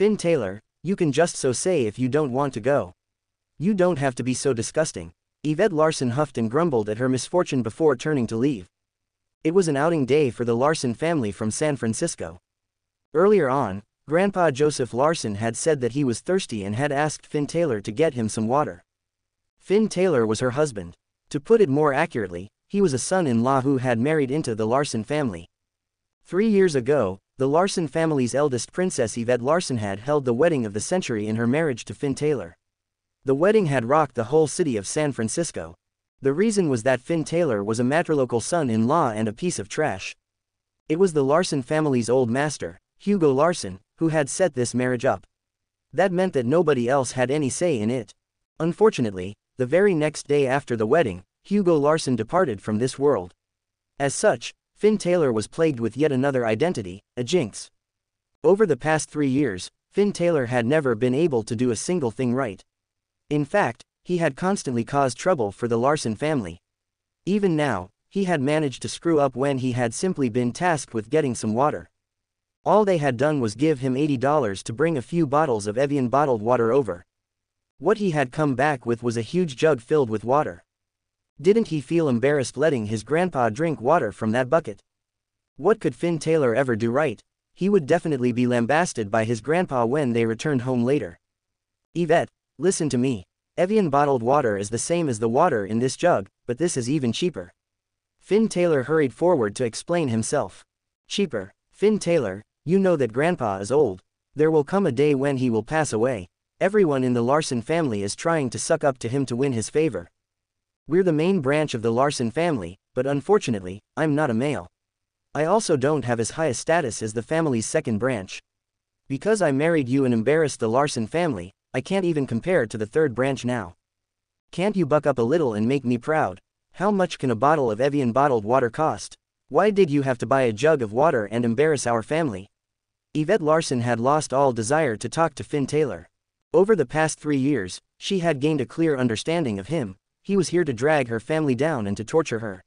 Finn Taylor, you can just so say if you don't want to go. You don't have to be so disgusting. Yvette Larson huffed and grumbled at her misfortune before turning to leave. It was an outing day for the Larson family from San Francisco. Earlier on, Grandpa Joseph Larson had said that he was thirsty and had asked Finn Taylor to get him some water. Finn Taylor was her husband. To put it more accurately, he was a son-in-law who had married into the Larson family. Three years ago, the Larson family's eldest princess Yvette Larson had held the wedding of the century in her marriage to Finn Taylor. The wedding had rocked the whole city of San Francisco. The reason was that Finn Taylor was a matrilocal son-in-law and a piece of trash. It was the Larson family's old master, Hugo Larson, who had set this marriage up. That meant that nobody else had any say in it. Unfortunately, the very next day after the wedding, Hugo Larson departed from this world. As such, Finn Taylor was plagued with yet another identity, a jinx. Over the past three years, Finn Taylor had never been able to do a single thing right. In fact, he had constantly caused trouble for the Larson family. Even now, he had managed to screw up when he had simply been tasked with getting some water. All they had done was give him $80 to bring a few bottles of Evian bottled water over. What he had come back with was a huge jug filled with water. Didn't he feel embarrassed letting his grandpa drink water from that bucket? What could Finn Taylor ever do right? He would definitely be lambasted by his grandpa when they returned home later. Yvette, listen to me. Evian bottled water is the same as the water in this jug, but this is even cheaper. Finn Taylor hurried forward to explain himself. Cheaper. Finn Taylor, you know that grandpa is old. There will come a day when he will pass away. Everyone in the Larson family is trying to suck up to him to win his favor. We're the main branch of the Larson family, but unfortunately, I'm not a male. I also don't have as high a status as the family's second branch. Because I married you and embarrassed the Larson family, I can't even compare to the third branch now. Can't you buck up a little and make me proud? How much can a bottle of Evian bottled water cost? Why did you have to buy a jug of water and embarrass our family? Yvette Larson had lost all desire to talk to Finn Taylor. Over the past three years, she had gained a clear understanding of him, he was here to drag her family down and to torture her.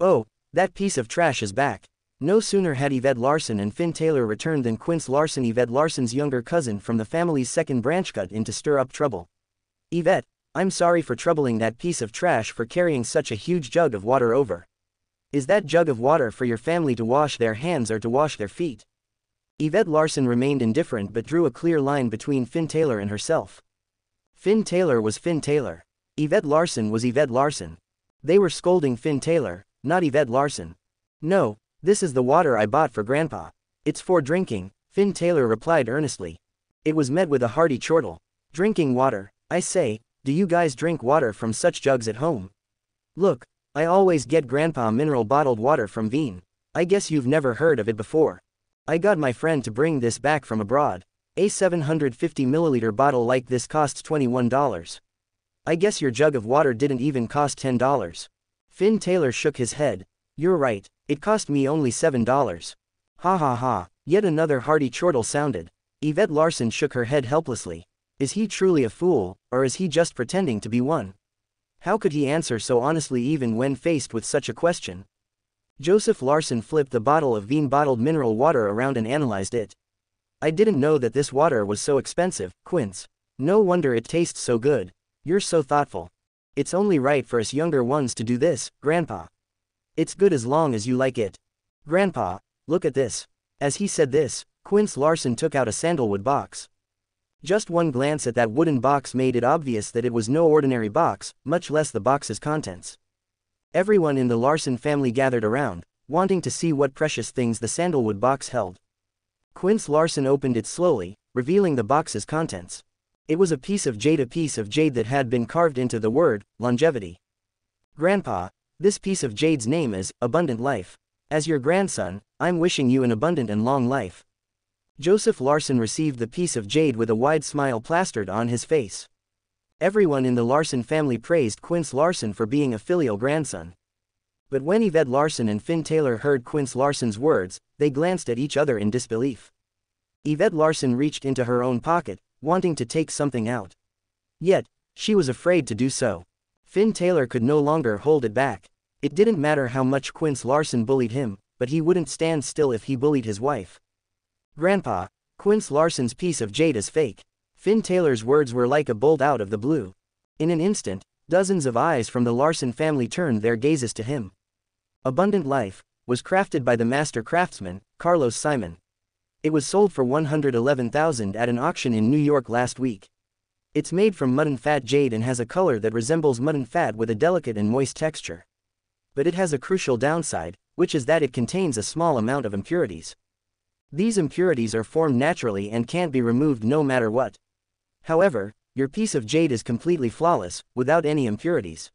Oh, that piece of trash is back. No sooner had Yvette Larson and Finn Taylor returned than Quince Larson Yvette Larson's younger cousin from the family's second branch got in to stir up trouble. Yvette, I'm sorry for troubling that piece of trash for carrying such a huge jug of water over. Is that jug of water for your family to wash their hands or to wash their feet? Yvette Larson remained indifferent but drew a clear line between Finn Taylor and herself. Finn Taylor was Finn Taylor. Yvette Larson was Yvette Larson. They were scolding Finn Taylor, not Yvette Larson. No, this is the water I bought for Grandpa. It's for drinking, Finn Taylor replied earnestly. It was met with a hearty chortle. Drinking water, I say, do you guys drink water from such jugs at home? Look, I always get Grandpa mineral bottled water from Veen. I guess you've never heard of it before. I got my friend to bring this back from abroad. A 750 milliliter bottle like this costs $21. I guess your jug of water didn't even cost $10. Finn Taylor shook his head. You're right, it cost me only $7. Ha ha ha, yet another hearty chortle sounded. Yvette Larson shook her head helplessly. Is he truly a fool, or is he just pretending to be one? How could he answer so honestly even when faced with such a question? Joseph Larson flipped the bottle of Veen bottled mineral water around and analyzed it. I didn't know that this water was so expensive, Quince. No wonder it tastes so good. You're so thoughtful. It's only right for us younger ones to do this, Grandpa. It's good as long as you like it. Grandpa, look at this. As he said this, Quince Larson took out a sandalwood box. Just one glance at that wooden box made it obvious that it was no ordinary box, much less the box's contents. Everyone in the Larson family gathered around, wanting to see what precious things the sandalwood box held. Quince Larson opened it slowly, revealing the box's contents. It was a piece of jade a piece of jade that had been carved into the word, longevity. Grandpa, this piece of jade's name is, abundant life. As your grandson, I'm wishing you an abundant and long life. Joseph Larson received the piece of jade with a wide smile plastered on his face. Everyone in the Larson family praised Quince Larson for being a filial grandson. But when Yvette Larson and Finn Taylor heard Quince Larson's words, they glanced at each other in disbelief. Yvette Larson reached into her own pocket, wanting to take something out. Yet, she was afraid to do so. Finn Taylor could no longer hold it back. It didn't matter how much Quince Larson bullied him, but he wouldn't stand still if he bullied his wife. Grandpa, Quince Larson's piece of jade is fake. Finn Taylor's words were like a bolt out of the blue. In an instant, dozens of eyes from the Larson family turned their gazes to him. Abundant Life was crafted by the master craftsman, Carlos Simon. It was sold for 111,000 at an auction in New York last week. It's made from mutton fat jade and has a color that resembles mutton fat with a delicate and moist texture. But it has a crucial downside, which is that it contains a small amount of impurities. These impurities are formed naturally and can't be removed no matter what. However, your piece of jade is completely flawless, without any impurities.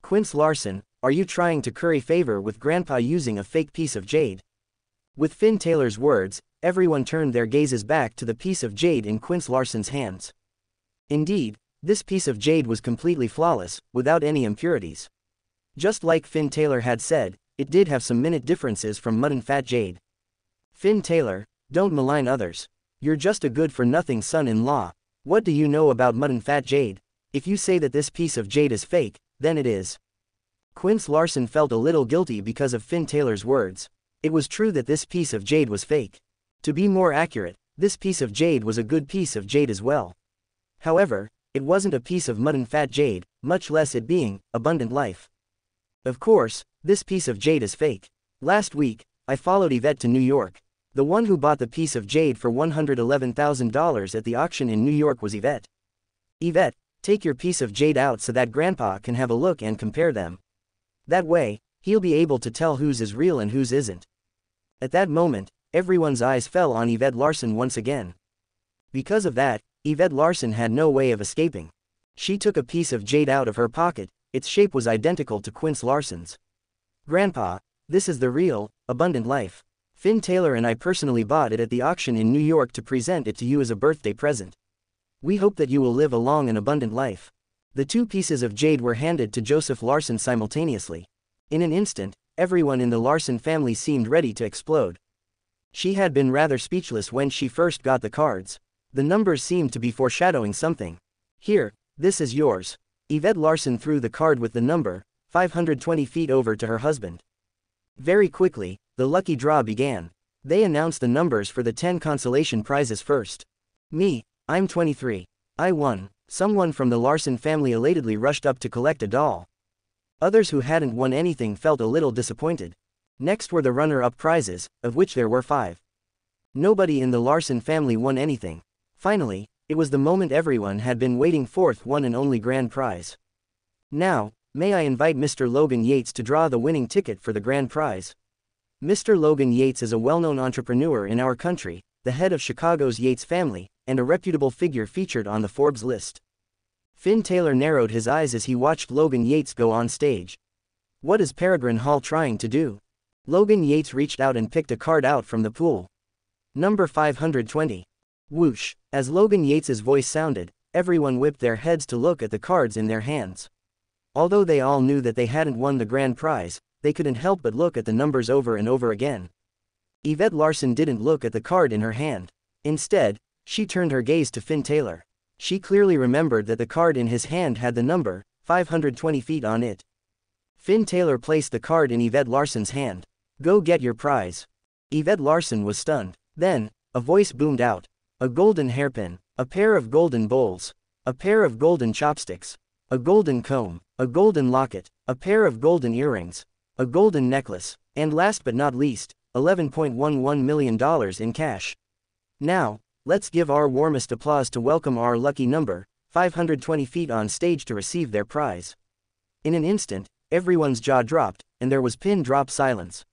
Quince Larson, are you trying to curry favor with Grandpa using a fake piece of jade? With Finn Taylor's words, everyone turned their gazes back to the piece of jade in Quince Larson's hands. Indeed, this piece of jade was completely flawless, without any impurities. Just like Finn Taylor had said, it did have some minute differences from mutton fat jade. Finn Taylor, don't malign others. You're just a good-for-nothing son-in-law. What do you know about mutton fat jade? If you say that this piece of jade is fake, then it is. Quince Larson felt a little guilty because of Finn Taylor's words. It was true that this piece of jade was fake. To be more accurate, this piece of jade was a good piece of jade as well. However, it wasn't a piece of mutton fat jade, much less it being abundant life. Of course, this piece of jade is fake. Last week, I followed Yvette to New York. The one who bought the piece of jade for $111,000 at the auction in New York was Yvette. Yvette, take your piece of jade out so that Grandpa can have a look and compare them. That way, he'll be able to tell whose is real and whose isn't. At that moment, everyone's eyes fell on Yvette Larson once again. Because of that, Yvette Larson had no way of escaping. She took a piece of jade out of her pocket, its shape was identical to Quince Larson's. Grandpa, this is the real, abundant life. Finn Taylor and I personally bought it at the auction in New York to present it to you as a birthday present. We hope that you will live a long and abundant life. The two pieces of jade were handed to Joseph Larson simultaneously. In an instant, everyone in the Larson family seemed ready to explode. She had been rather speechless when she first got the cards. The numbers seemed to be foreshadowing something. Here, this is yours. Yvette Larson threw the card with the number, 520 feet over to her husband. Very quickly, the lucky draw began. They announced the numbers for the 10 consolation prizes first. Me, I'm 23. I won. Someone from the Larson family elatedly rushed up to collect a doll. Others who hadn't won anything felt a little disappointed. Next were the runner-up prizes, of which there were five. Nobody in the Larson family won anything. Finally, it was the moment everyone had been waiting forth one and only grand prize. Now, may I invite Mr. Logan Yates to draw the winning ticket for the grand prize. Mr. Logan Yates is a well-known entrepreneur in our country, the head of Chicago's Yates family, and a reputable figure featured on the Forbes list. Finn Taylor narrowed his eyes as he watched Logan Yates go on stage. What is Peregrine Hall trying to do? Logan Yates reached out and picked a card out from the pool. Number 520. Whoosh. As Logan Yates's voice sounded, everyone whipped their heads to look at the cards in their hands. Although they all knew that they hadn't won the grand prize, they couldn't help but look at the numbers over and over again. Yvette Larson didn't look at the card in her hand. Instead, she turned her gaze to Finn Taylor. She clearly remembered that the card in his hand had the number, 520 feet on it. Finn Taylor placed the card in Yvette Larson's hand. Go get your prize. Yvette Larson was stunned. Then, a voice boomed out. A golden hairpin, a pair of golden bowls, a pair of golden chopsticks, a golden comb, a golden locket, a pair of golden earrings, a golden necklace, and last but not least, $11.11 million in cash. Now, let's give our warmest applause to welcome our lucky number, 520 feet on stage to receive their prize. In an instant, everyone's jaw dropped, and there was pin drop silence.